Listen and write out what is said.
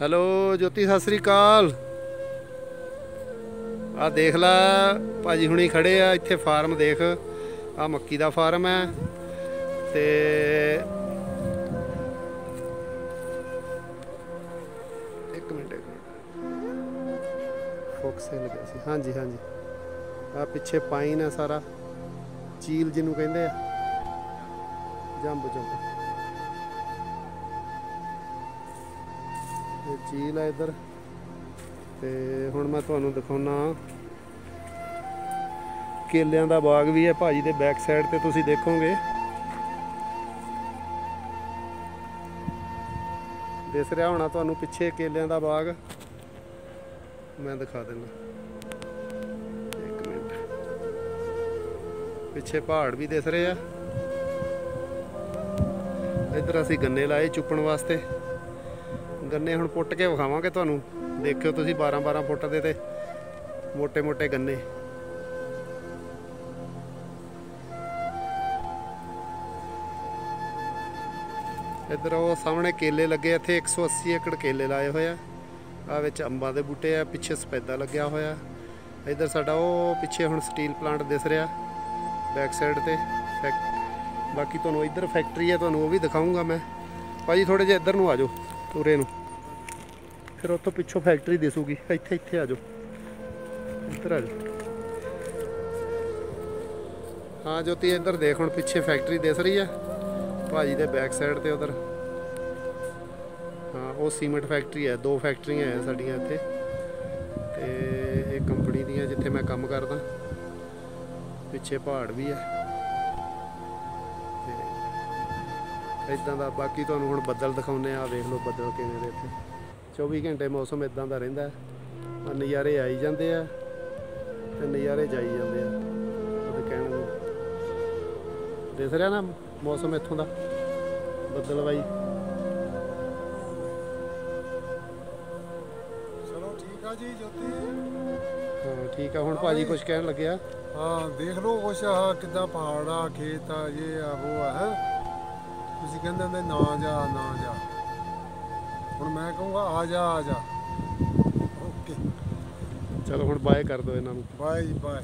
Hello ਜੋਤੀ, ਸਤਿ ਸ੍ਰੀ ਅਕਾਲ। ਆ ਦੇਖ ਲੈ, ਭਾਜੀ ਹੁਣੀ ਖੜੇ ਆ, ਇੱਥੇ ਫਾਰਮ ਦੇਖ। ਆ ਮੱਕੀ ਦਾ ਫਾਰਮ ਹੈ। ਤੇ ਇੱਕ ਮਿੰਟ ਇੱਕ ਮਿੰਟ। ਫੋਕਸ ਹੀ ਲੱਗਿਆ ਸੀ। ਹਾਂਜੀ ਹਾਂਜੀ। ਆ ਪਿੱਛੇ ਪਾਈਨ ਹੈ ਸਾਰਾ। ਚੀਲ ਜਿਹਨੂੰ ਕਹਿੰਦੇ ਆ। ਜੰਬ ਜੰਬ। ਇਹ ਝੀਲ ਹੈ ਇੱਧਰ। ਤੇ ਹੁਣ ਮੈਂ ਤੁਹਾਨੂੰ ਦਿਖਾਉਣਾ ਕੇਲਿਆਂ ਦਾ ਬਾਗ ਵੀ ਹੈ ਭਾਜੀ ਦੇ ਬੈਕ ਸਾਈਡ ਤੇ, ਤੁਸੀਂ ਦੇਖੋਗੇ। ਦਿਸ ਰਿਹਾ ਹੋਣਾ ਤੁਹਾਨੂੰ ਪਿੱਛੇ ਕੇਲਿਆਂ ਦਾ ਬਾਗ। ਮੈਂ ਦਿਖਾ ਦਿੰਦਾ ਇੱਕ ਮਿੰਟ। ਪਿੱਛੇ ਪਹਾੜ ਵੀ ਦਿਸ ਰਹੇ ਆ। ਇੱਧਰ ਅਸੀਂ ਗੰਨੇ ਲਾਏ ਚੁੱਪਣ ਵਾਸਤੇ। ਗੰਨੇ ਹੁਣ ਪੁੱਟ ਕੇ ਵਿਖਾਵਾਂਗੇ ਤੁਹਾਨੂੰ। ਦੇਖਿਓ ਤੁਸੀਂ 12 12 ਫੁੱਟ ਦੇ ਤੇ ਮੋਟੇ ਮੋਟੇ ਗੰਨੇ। ਇੱਧਰ ਉਹ ਸਾਹਮਣੇ ਕੇਲੇ ਲੱਗੇ ਇੱਥੇ 180 ਏਕੜ ਕੇਲੇ ਲਾਏ ਹੋਏ ਆ। ਆ ਵਿੱਚ ਅੰਬਾਂ ਦੇ ਬੂਟੇ ਆ, ਪਿੱਛੇ ਸਪੈਦਾ ਲੱਗਿਆ ਹੋਇਆ। ਇੱਧਰ ਸਾਡਾ ਉਹ ਪਿੱਛੇ ਹੁਣ ਸਟੀਲ ਪਲਾਂਟ ਦਿਸ ਰਿਹਾ, ਬੈਕ ਸਾਈਡ ਤੇ। ਬਾਕੀ ਤੁਹਾਨੂੰ ਇੱਧਰ ਫੈਕਟਰੀ ਆ, ਤੁਹਾਨੂੰ ਉਹ ਵੀ ਦਿਖਾਉਂਗਾ ਮੈਂ। ਭਾਜੀ ਥੋੜੇ ਜਿਹਾ ਇੱਧਰ ਨੂੰ ਆ ਜਾਓ। ਉਰੇ ਨੂੰ। ਫਿਰ ਉੱਥੋਂ ਪਿੱਛੋਂ ਫੈਕਟਰੀ ਦਿਸੂਗੀ। ਇੱਥੇ ਇੱਥੇ ਆ ਜਾਓ। ਇੱਧਰ ਆ ਜਾਓ। ਹਾਂ ਜੋਤੀ, ਇੱਧਰ ਦੇਖ, ਹੁਣ ਪਿੱਛੇ ਫੈਕਟਰੀ ਦਿਸ ਰਹੀ ਆ। ਭਾਜੀ ਦੇ ਬੈਕ ਸਾਈਡ ਤੇ ਉਧਰ। ਹਾਂ, ਉਹ ਸੀਮੈਂਟ ਫੈਕਟਰੀ ਹੈ ਦੋ ਫੈਕਟਰੀਆਂ ਹੈ ਸਾਡੀਆਂ ਇੱਥੇ। ਤੇ ਇਹ ਕੰਪਨੀ ਦੀਆਂ ਜਿੱਥੇ ਮੈਂ ਕੰਮ ਕਰਦਾ। ਪਿੱਛੇ ਪਹਾੜ ਵੀ ਹੈ ਤੇ ਇਦਾਂ ਦਾ ਬਾਕੀ ਤੁਹਾਨੂੰ ਹੁਣ ਬੱਦਲ ਦਿਖਾਉਨੇ ਆ ਵੇਖ ਲਓ ਬੱਦਲ ਕਿਵੇਂ ਦੇ ਇੱਥੇ। 24 ਘੰਟੇ ਮੌਸਮ ਇਦਾਂ ਦਾ ਰਹਿੰਦਾ ਆ ਨਜ਼ਾਰੇ ਆਈ ਜਾਂਦੇ ਆ ਤੇ ਨਜ਼ਾਰੇ ਜਾਈ ਜਾਂਦੇ ਆ। ਉਹਦੇ ਕਹਿਣ ਨੂੰ ਦਿਸ ਰਿਹਾ ਨਾ ਮੌਸਮ ਇੱਥੋਂ ਦਾ ਬੱਦਲ ਬਾਈ ਚਲੋ ਠੀਕ ਆ ਜੀ ਜੋਤੀ। ਹਾਂ ਠੀਕ ਆ ਹੁਣ ਭਾਜੀ ਕੁਝ ਕਹਿਣ ਲੱਗਿਆ ਹਾਂ ਦੇਖ ਲਓ ਕੁਛ ਆ ਕਿੱਦਾਂ ਪਹਾੜ ਆ ਖੇਤ ਆ ਇਹ ਆ ਉਹ ਆ ਤੁਸੀਂ ਕਹਿੰਦੇ ਹੁੰਦੇ ਨਾ ਜਾ ਨਾ ਜਾ। ਹੁਣ ਮੈਂ ਕਹੂੰਗਾ ਆ ਜਾ ਆ ਜਾ। ਓਕੇ। ਚਲੋ ਹੁਣ ਬਾਏ ਕਰ ਦਿਓ ਇਹਨਾਂ ਨੂੰ। ਬਾਏ ਜੀ ਬਾਏ।